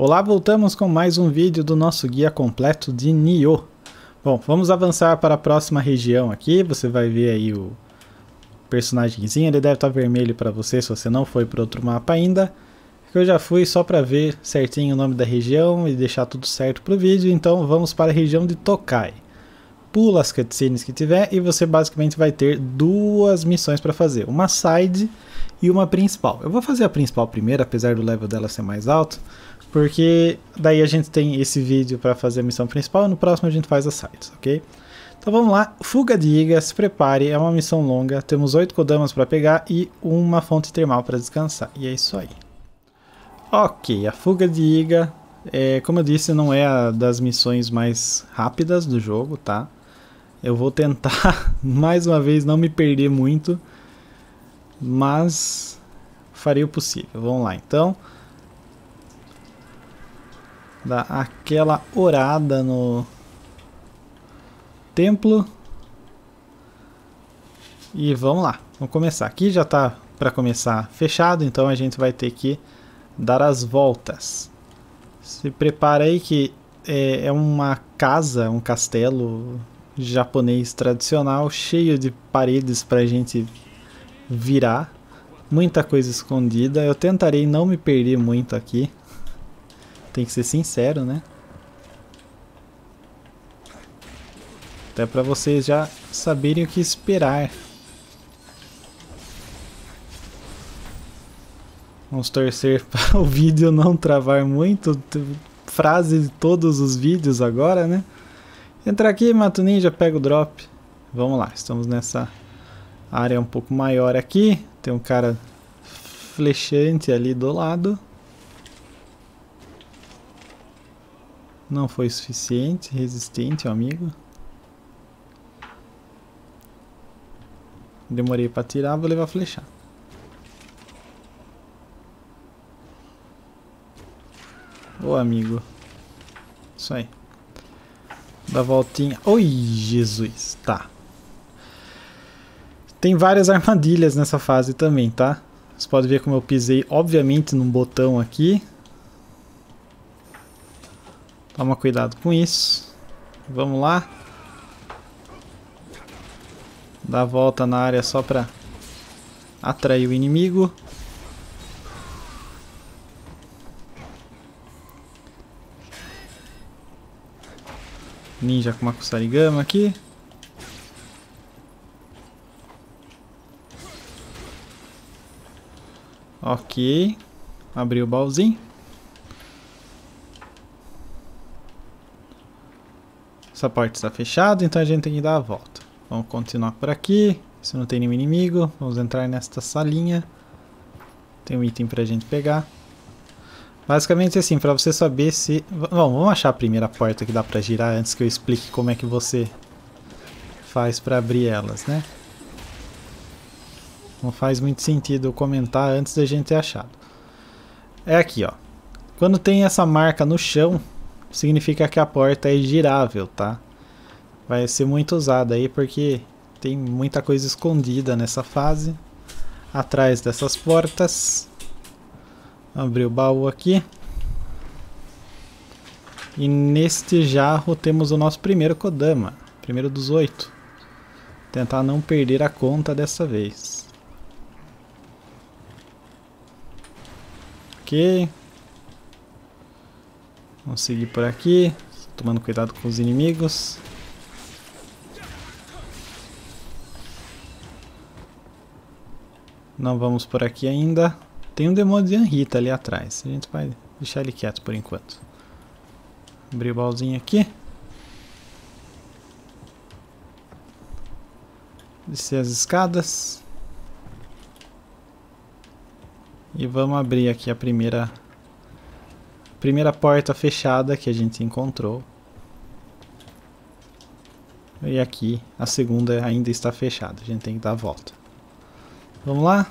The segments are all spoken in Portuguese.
Olá, voltamos com mais um vídeo do nosso guia completo de Nioh. Bom, vamos avançar para a próxima região aqui, você vai ver aí o personagemzinho, ele deve estar vermelho para você se você não foi para outro mapa ainda. Eu já fui só para ver certinho o nome da região e deixar tudo certo para o vídeo, então vamos para a região de Tokai. Pula as cutscenes que tiver e você basicamente vai ter duas missões para fazer, uma side e uma principal. Eu vou fazer a principal primeiro, apesar do level dela ser mais alto, porque daí a gente tem esse vídeo para fazer a missão principal e no próximo a gente faz as sides, ok? Então vamos lá, Fuga de Iga, se prepare, é uma missão longa, temos 8 Kodamas para pegar e uma fonte termal para descansar, e é isso aí. Ok, a Fuga de Iga, é, como eu disse, não é a das missões mais rápidas do jogo, tá? Eu vou tentar, mais uma vez, não me perder muito, mas farei o possível. Vamos lá, então dar aquela orada no templo. E vamos lá, vamos começar. Aqui já está para começar fechado, então a gente vai ter que dar as voltas. Se prepara aí que é, é uma casa, um castelo japonês tradicional, cheio de paredes para a gente virar. Muita coisa escondida. Eu tentarei não me perder muito aqui. Tem que ser sincero, né? Até para vocês já saberem o que esperar. Vamos torcer para o vídeo não travar muito. Frase de todos os vídeos agora, né? Entra aqui, mata o ninja, pega o drop. Vamos lá, estamos nessa área um pouco maior aqui. Tem um cara flechante ali do lado. Não foi suficiente, resistente, amigo. Demorei pra tirar, vou levar flechar. Ô amigo. Isso aí. Dá voltinha. Oi, Jesus. Tá. Tem várias armadilhas nessa fase também, tá? Você pode ver como eu pisei, obviamente, num botão aqui. Toma cuidado com isso. Vamos lá. Dá a volta na área só para atrair o inimigo. Ninja com uma kusarigama aqui. Ok. Abriu o baúzinho. Essa porta está fechada, então a gente tem que dar a volta. Vamos continuar por aqui. Se não tem nenhum inimigo, vamos entrar nesta salinha. Tem um item pra gente pegar. Basicamente assim, pra você saber se... Bom, vamos achar a primeira porta que dá pra girar antes que eu explique como é que você faz pra abrir elas, né? Não faz muito sentido comentar antes da gente ter achado. É aqui, ó. Quando tem essa marca no chão, significa que a porta é girável, tá? Vai ser muito usada aí porque tem muita coisa escondida nessa fase. Atrás dessas portas. Abrir o baú aqui. E neste jarro temos o nosso primeiro Kodama. Primeiro dos oito. Tentar não perder a conta dessa vez. Ok. Vamos seguir por aqui, tomando cuidado com os inimigos. Não vamos por aqui ainda. Tem um demônio de Anrita ali atrás. A gente vai deixar ele quieto por enquanto. Abrir o baúzinho aqui. Descer as escadas. E vamos abrir aqui a primeira Primeira porta fechada que a gente encontrou. E aqui a segunda ainda está fechada. A gente tem que dar a volta. Vamos lá?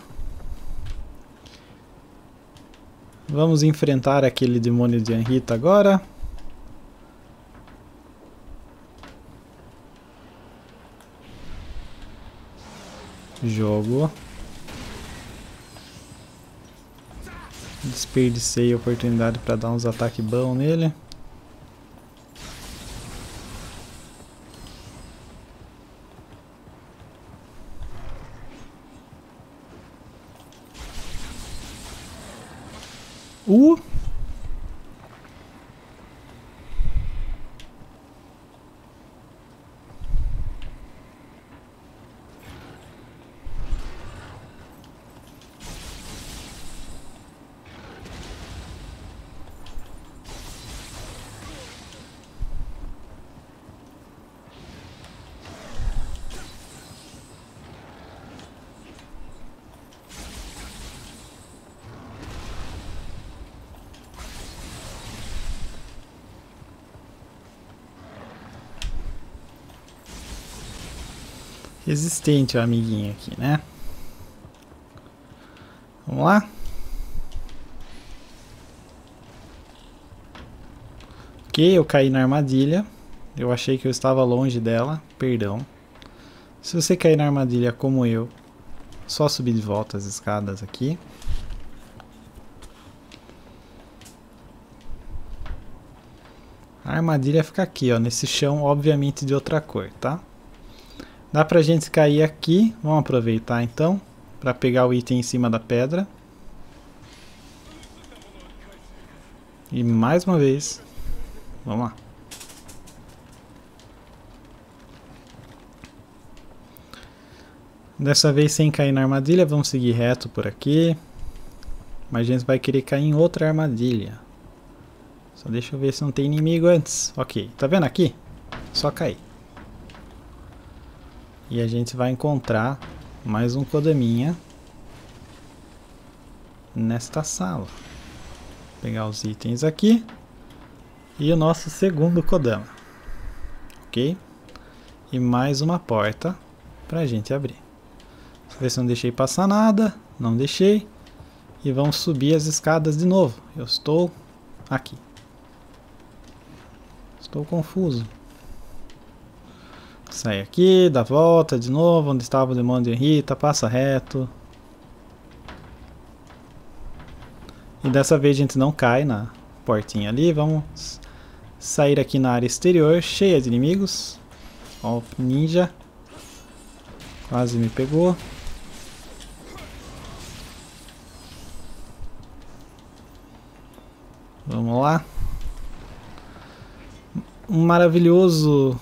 Vamos enfrentar aquele demônio de Anrita agora. Jogo. Desperdicei a oportunidade para dar uns ataques bons nele. Uh! Resistente o amiguinho aqui, né? Vamos lá? Ok, eu caí na armadilha. Eu achei que eu estava longe dela, perdão. Se você cair na armadilha como eu, só subir de volta as escadas aqui. A armadilha fica aqui, ó, nesse chão, obviamente de outra cor, tá? Dá pra gente cair aqui. Vamos aproveitar então. Pra pegar o item em cima da pedra. E mais uma vez. Vamos lá. Dessa vez sem cair na armadilha. Vamos seguir reto por aqui. Mas a gente vai querer cair em outra armadilha. Só deixa eu ver se não tem inimigo antes. Ok, tá vendo aqui? Só cair. E a gente vai encontrar mais um Kodaminha nesta sala. Vou pegar os itens aqui. E o nosso segundo Kodama. Ok? E mais uma porta para a gente abrir. Deixa eu ver se não deixei passar nada. Não deixei. E vamos subir as escadas de novo. Eu estou aqui. Estou confuso. Sai aqui, dá volta de novo, onde estava o demônio de Rita, passa reto. E dessa vez a gente não cai na portinha ali, vamos sair aqui na área exterior, cheia de inimigos. Ó, ninja. Quase me pegou. Vamos lá. Um maravilhoso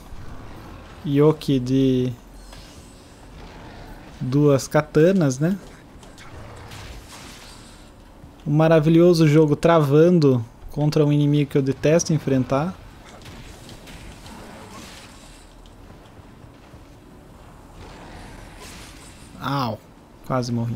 yoke de duas katanas, né? Um maravilhoso jogo travando contra um inimigo que eu detesto enfrentar. Au, quase morri.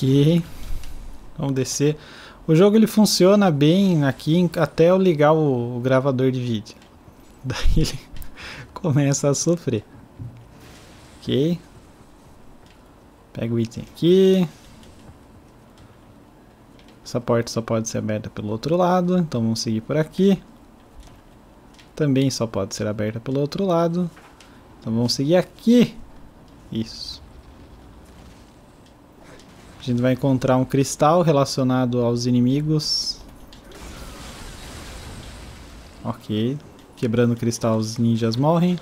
Ok. Vamos descer. O jogo ele funciona bem aqui até eu ligar o, o gravador de vídeo. Daí ele começa a sofrer. Ok. Pega o item aqui. Essa porta só pode ser aberta pelo outro lado, então vamos seguir por aqui. Também só pode ser aberta pelo outro lado. Então vamos seguir aqui. Isso. A gente vai encontrar um cristal relacionado aos inimigos. Ok. Quebrando o cristal, os ninjas morrem.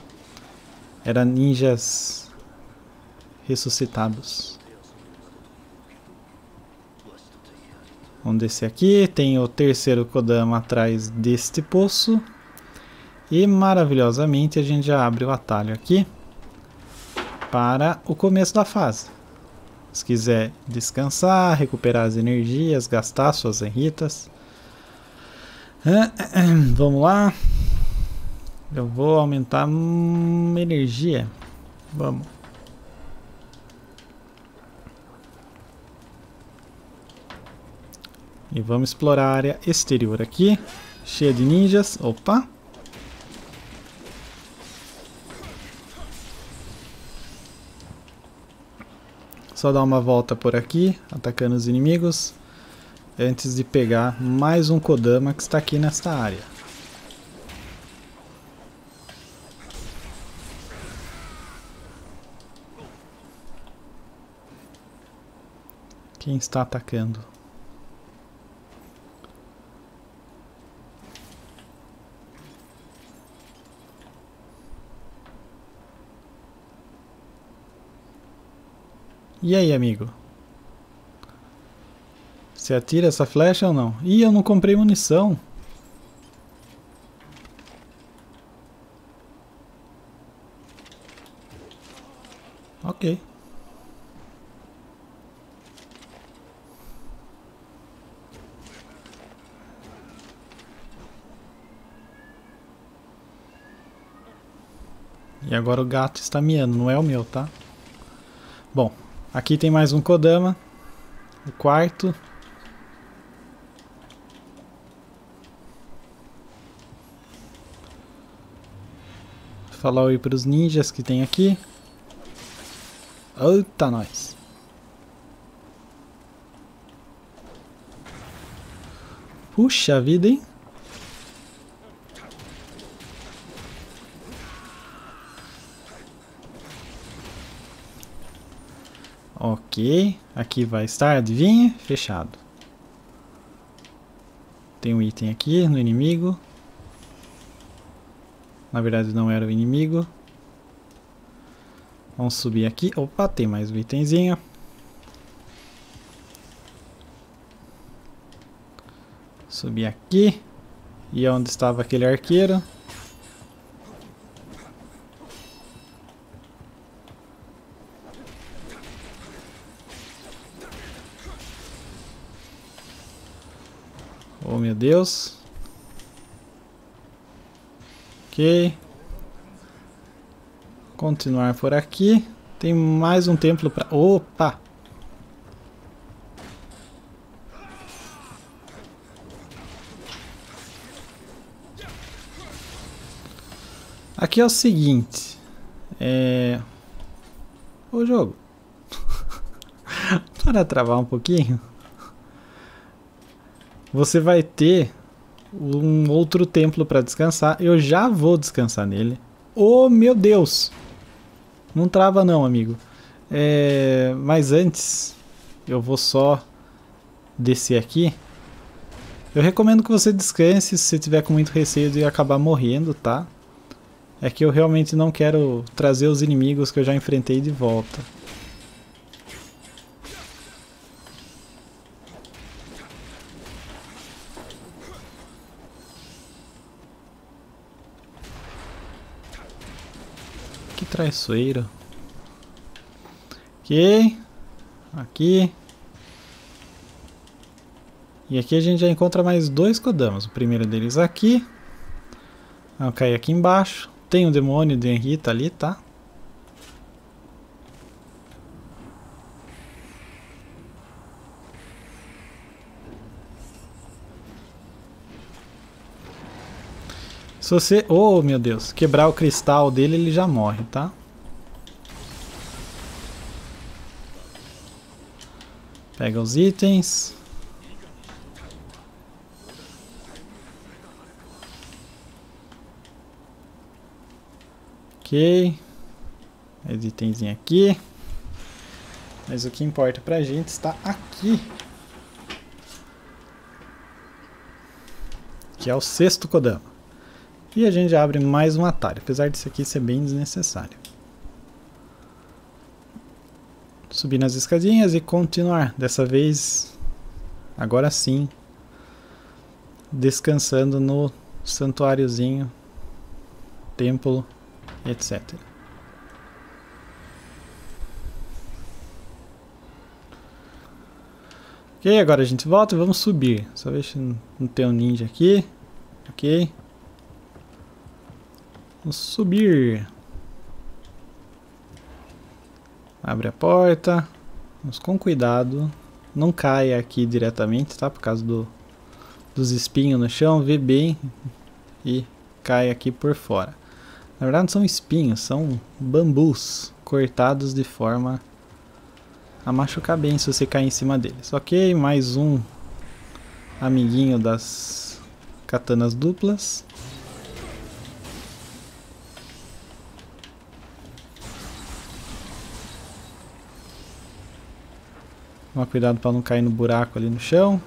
Era ninjas ressuscitados. Vamos descer aqui. Tem o terceiro Kodama atrás deste poço. E maravilhosamente a gente já abre o atalho aqui para o começo da fase. Se quiser descansar, recuperar as energias, gastar suas enritas. Vamos lá. Eu vou aumentar uma energia. Vamos. E vamos explorar a área exterior aqui, cheia de ninjas. Opa! Só dar uma volta por aqui, atacando os inimigos, antes de pegar mais um Kodama que está aqui nesta área. Quem está atacando? E aí, amigo? Você atira essa flecha ou não? Ih, eu não comprei munição. Ok. E agora o gato está miando, não é o meu, tá? Bom, Aqui tem mais um Kodama. O quarto. Falar oi os ninjas que tem aqui. Eita, nós. Puxa vida, hein? Ok, aqui vai estar, adivinha? Fechado. Tem um item aqui no inimigo. Na verdade não era o inimigo. Vamos subir aqui. Opa, tem mais um itemzinho. Subir aqui. E onde estava aquele arqueiro? Oh meu Deus. Ok. Continuar por aqui. Tem mais um templo para. Opa! Aqui é o seguinte. É. O jogo. Para travar um pouquinho você vai ter um outro templo para descansar. Eu já vou descansar nele. Oh, meu Deus! Não trava não, amigo. É, mas antes, eu vou só descer aqui. Eu recomendo que você descanse se você tiver com muito receio de acabar morrendo, tá? É que eu realmente não quero trazer os inimigos que eu já enfrentei de volta. Traiçoeiro. Ok. Aqui. E aqui a gente já encontra mais dois Kodamas. O primeiro deles aqui. Vamos cair aqui embaixo. Tem o demônio de Henrita ali, tá? Se você, oh meu Deus, quebrar o cristal dele, ele já morre, tá? Pega os itens. Ok. Mais itemzinho aqui. Mas o que importa pra gente está aqui. Que é o sexto Kodama. E a gente abre mais um atalho, apesar disso aqui ser bem desnecessário. Subir nas escadinhas e continuar. Dessa vez, agora sim, descansando no santuáriozinho, templo, etc. Ok, agora a gente volta e vamos subir. Só ver se não tem um ninja aqui. Ok. Vamos subir. Abre a porta. Vamos com cuidado. não caia aqui diretamente, tá? Por causa do, dos espinhos no chão, vê bem e cai aqui por fora. Na verdade não são espinhos, são bambus cortados de forma a machucar bem se você cair em cima deles. Ok, mais um amiguinho das katanas duplas. Toma cuidado para não cair no buraco ali no chão.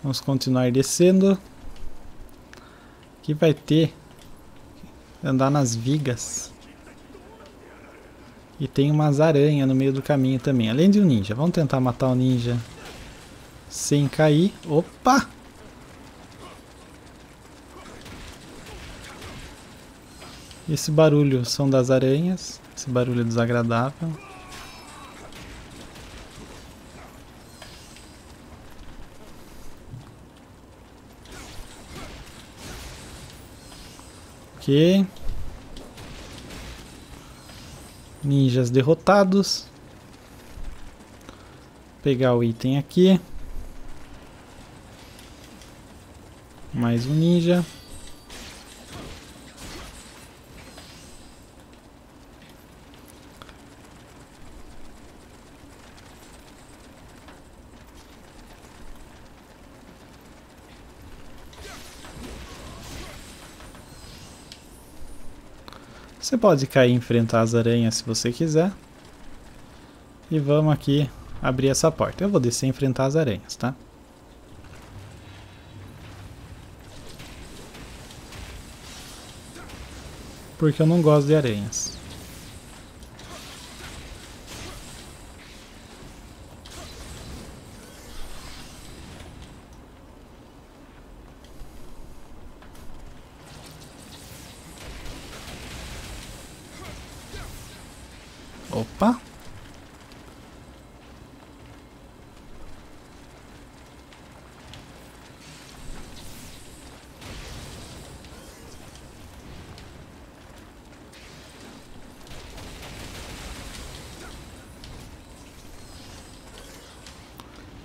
Vamos continuar descendo. Aqui vai ter andar nas vigas. E tem umas aranhas no meio do caminho também, além de um ninja. Vamos tentar matar o ninja sem cair. Opa! Esse barulho são das aranhas, esse barulho desagradável. Ok. Ninjas derrotados. Vou pegar o item aqui. Mais um ninja. Você pode cair e enfrentar as aranhas se você quiser. E vamos aqui abrir essa porta. Eu vou descer e enfrentar as aranhas, tá? Porque eu não gosto de aranhas. Opa!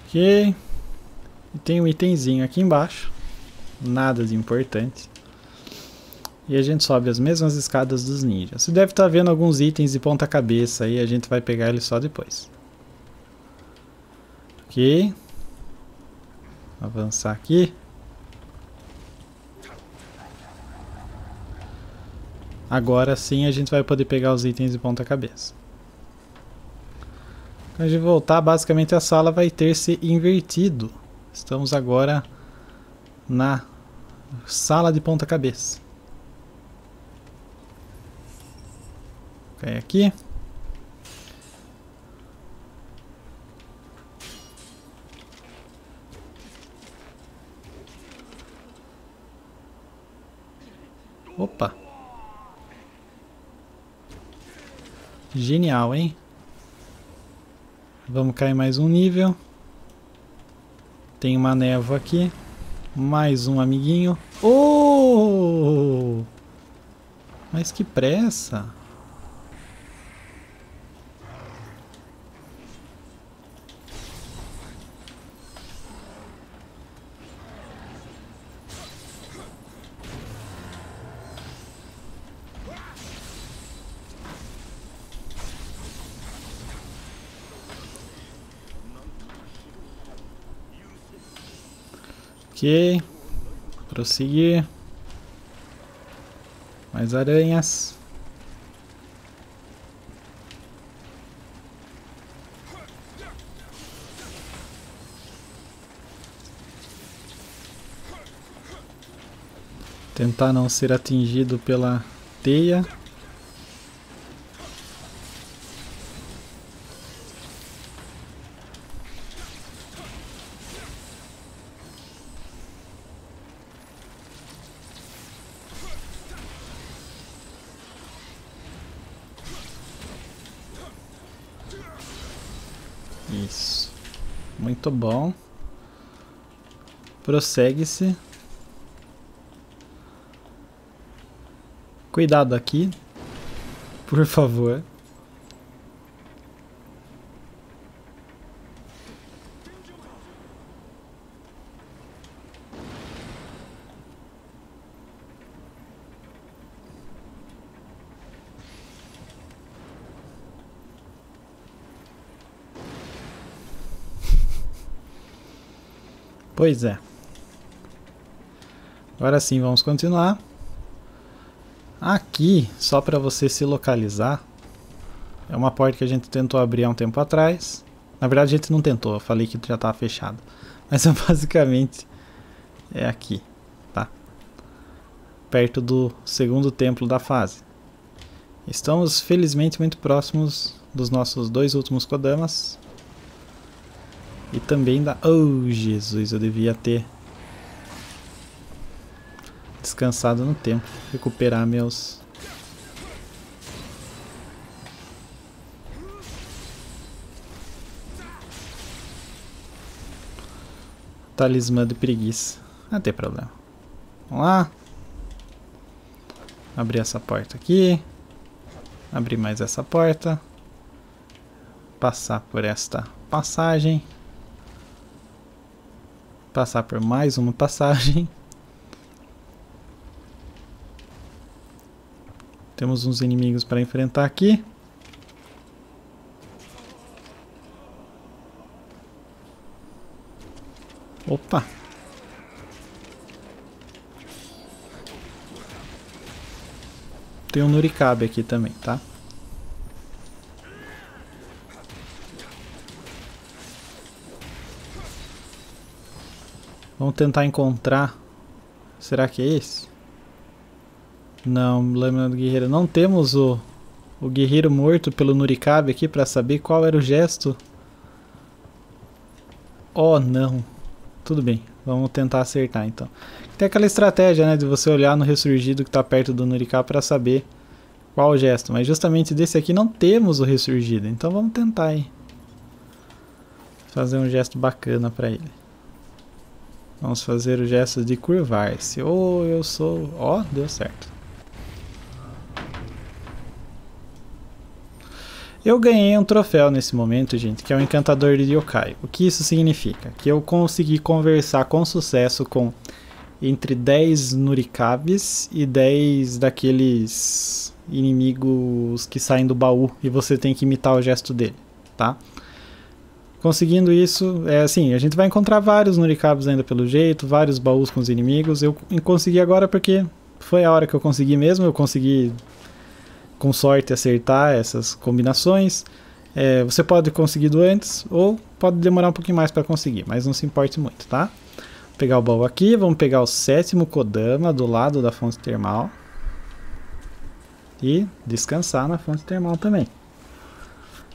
Ok. E tem um itemzinho aqui embaixo. Nada de importante. E a gente sobe as mesmas escadas dos ninjas. Você deve estar tá vendo alguns itens de ponta cabeça aí, a gente vai pegar eles só depois. Ok. Avançar aqui. Agora sim a gente vai poder pegar os itens de ponta cabeça. Quando a gente voltar, basicamente a sala vai ter se invertido. Estamos agora na sala de ponta cabeça. Cai aqui. Opa. Genial, hein? Vamos cair mais um nível. Tem uma névoa aqui. Mais um amiguinho. Oh! Mas que pressa! Ok. Prosseguir. Mais aranhas. Tentar não ser atingido pela teia. Prossegue-se. Cuidado aqui. Por favor. Pois é. Agora sim, vamos continuar. Aqui, só para você se localizar, é uma porta que a gente tentou abrir há um tempo atrás. Na verdade, a gente não tentou, eu falei que já estava fechado. Mas é basicamente é aqui, tá? Perto do segundo templo da fase. Estamos felizmente muito próximos dos nossos dois últimos Kodamas. E também da... Oh, Jesus, eu devia ter descansado no tempo, recuperar meus Talismã de preguiça. Não tem problema. Vamos lá. Abrir essa porta aqui. Abrir mais essa porta. Passar por esta passagem. Passar por mais uma passagem. Temos uns inimigos para enfrentar aqui. Opa! Tem um Nurikabe aqui também, tá? Vamos tentar encontrar. Será que é esse? Não, Lâmina do Guerreiro. Não temos o, o guerreiro morto pelo Nurikabe aqui para saber qual era o gesto. Oh, não. Tudo bem, vamos tentar acertar então. Tem aquela estratégia, né, de você olhar no ressurgido que está perto do Nurikabe para saber qual o gesto. Mas justamente desse aqui não temos o ressurgido, então vamos tentar aí. Fazer um gesto bacana para ele. Vamos fazer o gesto de curvar-se. Oh, eu sou... Oh, deu certo. Eu ganhei um troféu nesse momento, gente, que é o Encantador de Yokai. O que isso significa? Que eu consegui conversar com sucesso com entre 10 Nurikabes e 10 daqueles inimigos que saem do baú e você tem que imitar o gesto dele, tá? Conseguindo isso, é assim, a gente vai encontrar vários Nurikabes ainda pelo jeito, vários baús com os inimigos. Eu consegui agora porque foi a hora que eu consegui mesmo, eu consegui com sorte acertar essas combinações. É, você pode conseguir do antes ou pode demorar um pouquinho mais para conseguir, mas não se importe muito, tá? Vou pegar o baú aqui, vamos pegar o sétimo Kodama do lado da fonte termal e descansar na fonte termal também.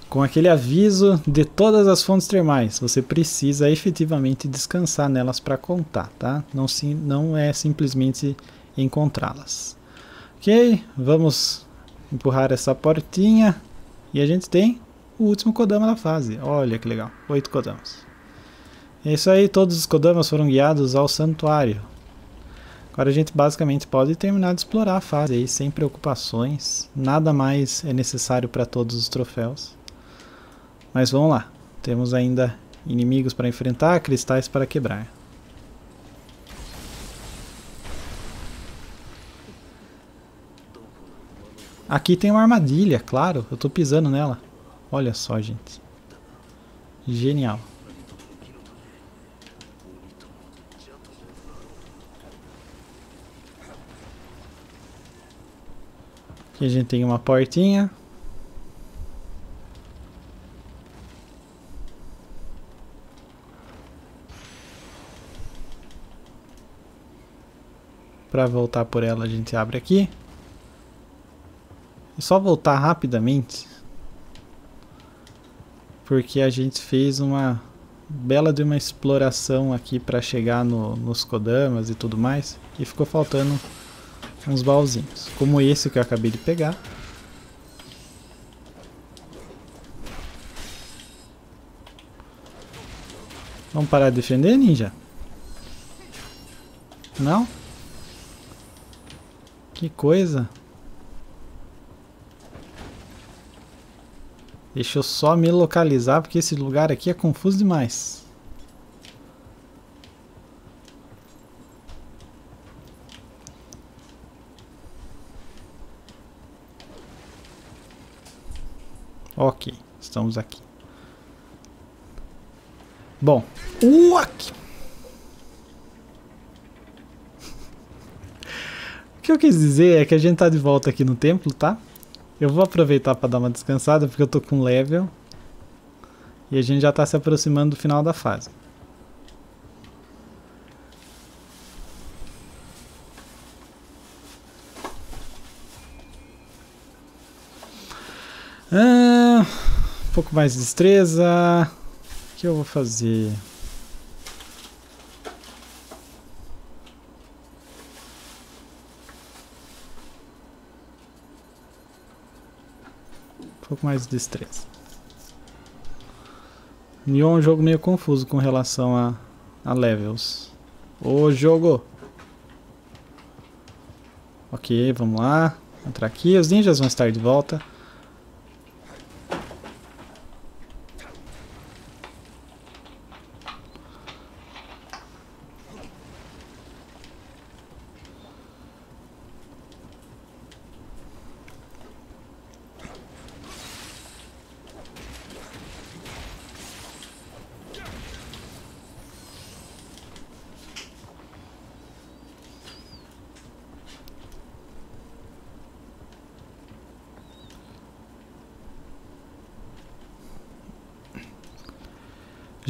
Com aquele aviso de todas as fontes termais, você precisa efetivamente descansar nelas para contar, tá? Não, sim, não é simplesmente encontrá-las. Ok, vamos empurrar essa portinha e a gente tem o último Kodama da fase. Olha que legal, oito Kodamas. É isso aí, todos os Kodamas foram guiados ao santuário. Agora a gente basicamente pode terminar de explorar a fase aí, sem preocupações. Nada mais é necessário para todos os troféus. Mas vamos lá, temos ainda inimigos para enfrentar, cristais para quebrar. Aqui tem uma armadilha, claro. Eu tô pisando nela. Olha só, gente. Genial. Aqui a gente tem uma portinha. Para voltar por ela a gente abre aqui. É só voltar rapidamente. Porque a gente fez uma bela de uma exploração aqui para chegar no, nos Kodamas e tudo mais. E ficou faltando uns baúzinhos. Como esse que eu acabei de pegar. Vamos parar de defender, ninja? Não? Que coisa. Deixa eu só me localizar, porque esse lugar aqui é confuso demais. Ok, estamos aqui. Bom, uh, aqui. o que eu quis dizer é que a gente tá de volta aqui no templo, tá? Eu vou aproveitar para dar uma descansada porque eu tô com level. E a gente já tá se aproximando do final da fase. Ah, um pouco mais de destreza. O que eu vou fazer? Pouco mais de destreza. Nioh é um jogo meio confuso com relação a, a levels. O jogo! Ok, vamos lá. Entrar aqui. Os ninjas vão estar de volta.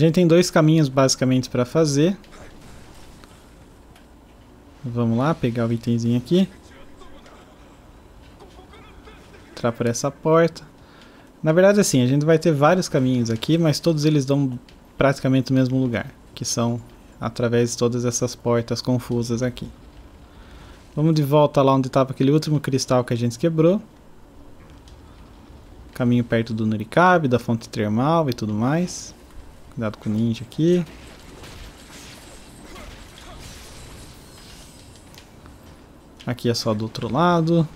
A gente tem dois caminhos basicamente para fazer. Vamos lá, pegar o itemzinho aqui. Entrar por essa porta. Na verdade, assim, a gente vai ter vários caminhos aqui, mas todos eles dão praticamente o mesmo lugar, que são através de todas essas portas confusas aqui. Vamos de volta lá onde estava aquele último cristal que a gente quebrou. Caminho perto do Nurikabe, da fonte termal e tudo mais. Cuidado com o ninja aqui. Aqui é só do outro lado.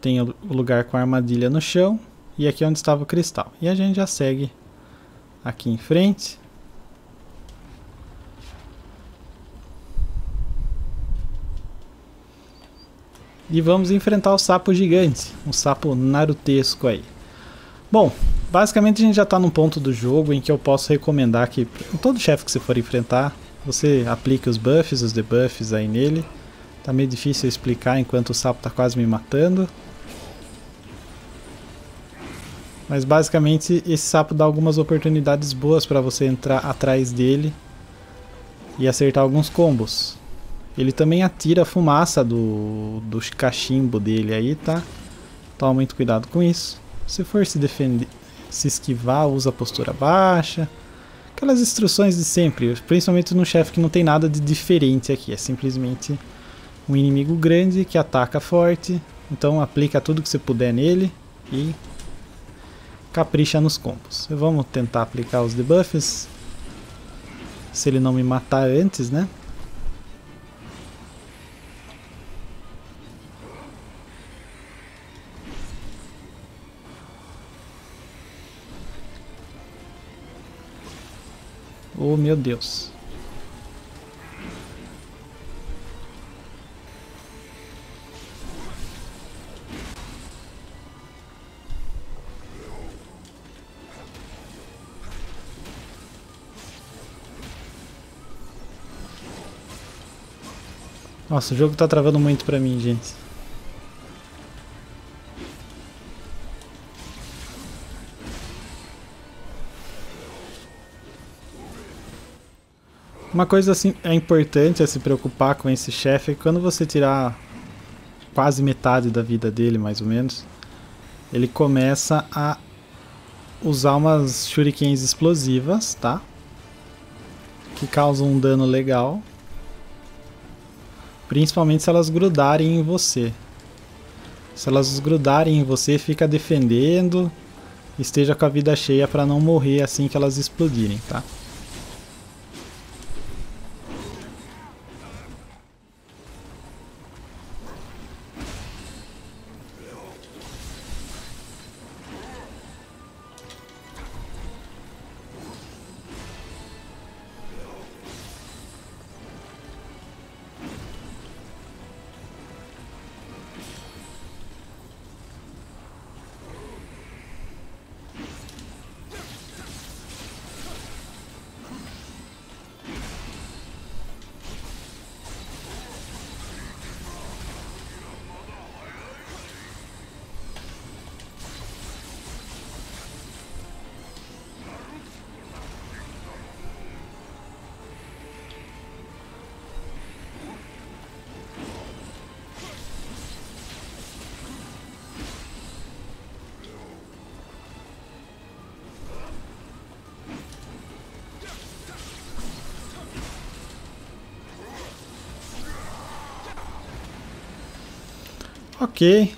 Tem o lugar com a armadilha no chão. E aqui é onde estava o cristal. E a gente já segue aqui em frente. E vamos enfrentar o sapo gigante. Um sapo narutesco aí. Bom, basicamente a gente já está num ponto do jogo em que eu posso recomendar que todo chefe que você for enfrentar, você aplique os buffs, os debuffs aí nele. Tá meio difícil explicar enquanto o sapo tá quase me matando. Mas basicamente esse sapo dá algumas oportunidades boas para você entrar atrás dele e acertar alguns combos. Ele também atira a fumaça do, do cachimbo dele aí, tá? Toma muito cuidado com isso. Se for se defender, se esquivar, usa postura baixa. Aquelas instruções de sempre, principalmente no chefe que não tem nada de diferente aqui. É simplesmente um inimigo grande que ataca forte. Então aplica tudo que você puder nele e capricha nos combos. Vamos tentar aplicar os debuffs. Se ele não me matar antes, né? Oh meu Deus. Nossa, o jogo tá travando muito pra mim, gente. Uma coisa assim é importante a se preocupar com esse chefe é quando você tirar quase metade da vida dele, mais ou menos, ele começa a usar umas shurikens explosivas, tá? Que causam um dano legal. Principalmente se elas grudarem em você. Se elas grudarem em você, fica defendendo. Esteja com a vida cheia para não morrer assim que elas explodirem, tá? Ok.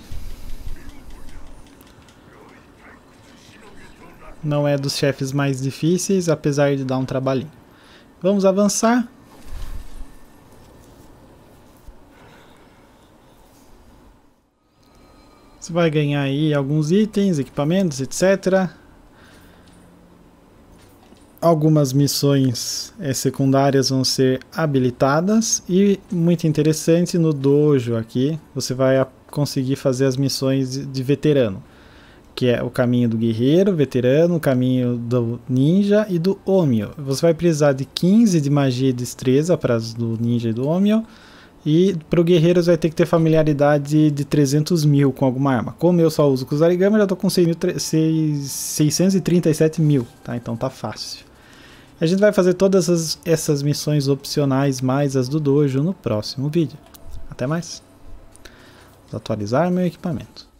Não é dos chefes mais difíceis, apesar de dar um trabalhinho. Vamos avançar. Você vai ganhar aí alguns itens, equipamentos, etc. Algumas missões é, secundárias vão ser habilitadas e muito interessante no dojo aqui você vai conseguir fazer as missões de veterano que é o caminho do guerreiro, veterano, o caminho do ninja e do Omio. Você vai precisar de 15 de magia e destreza para as do ninja e do Omio. E para o guerreiro você vai ter que ter familiaridade de 300 mil com alguma arma. Como eu só uso Kusarigama, já estou com 637 mil, tá? Então tá fácil. A gente vai fazer todas as, essas missões opcionais, mais as do dojo, no próximo vídeo. Até mais. Vou atualizar meu equipamento.